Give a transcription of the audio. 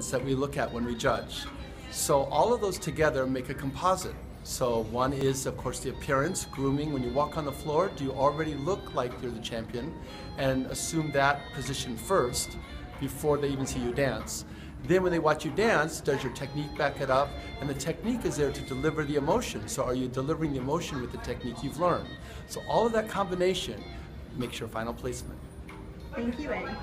elements that we look at when we judge. So all of those together make a composite. So one is, of course, the appearance, grooming. When you walk on the floor, do you already look like you're the champion? And assume that position first before they even see you dance. Then when they watch you dance, does your technique back it up? And the technique is there to deliver the emotion. So are you delivering the emotion with the technique you've learned? So all of that combination makes your final placement. Thank you, Eddie.